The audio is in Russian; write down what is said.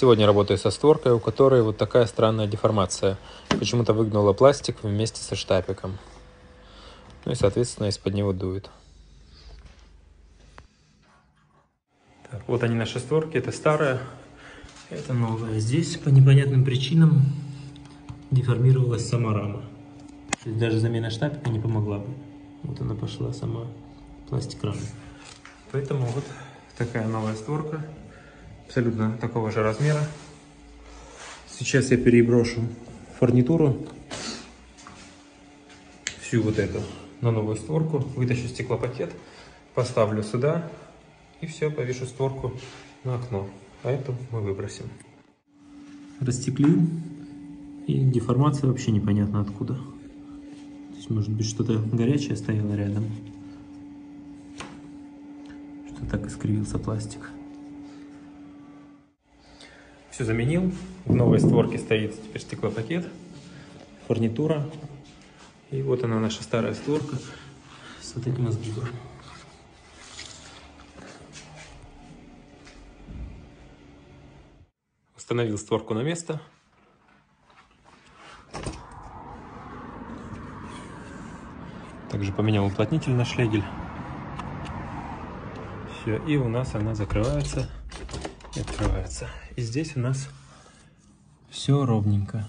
Сегодня работаю со створкой, у которой вот такая странная деформация. Почему-то выгнула пластик вместе со штапиком. Ну и, соответственно, из-под него дует. Так, вот они наши створки. Это старая, это новая. Здесь по непонятным причинам деформировалась сама рама. То есть даже замена штапика не помогла бы. Вот она пошла сама, пластик рамы. Поэтому вот такая новая створка, абсолютно такого же размера. Сейчас я переброшу фурнитуру, всю вот эту, на новую створку, вытащу стеклопакет, поставлю сюда и все, повешу створку на окно. А эту мы выбросим. Растеклил, и деформация вообще непонятно откуда. То может быть, что-то горячее стояло рядом так искривился пластик. Все заменил. В новой створке стоит теперь стеклопакет, фурнитура. И вот она наша старая створка с вот этим изгибом. Установил створку на место. Также поменял уплотнитель на шлегель. Все, и у нас она закрывается открывается. И здесь у нас все ровненько.